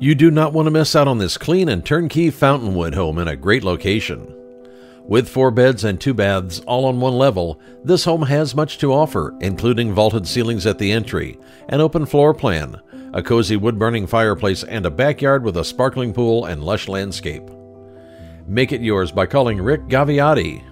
You do not want to miss out on this clean and turnkey Fountainwood home in a great location. With four beds and two baths all on one level, this home has much to offer, including vaulted ceilings at the entry, an open floor plan, a cozy wood burning fireplace, and a backyard with a sparkling pool and lush landscape. Make it yours by calling Rick Gaviati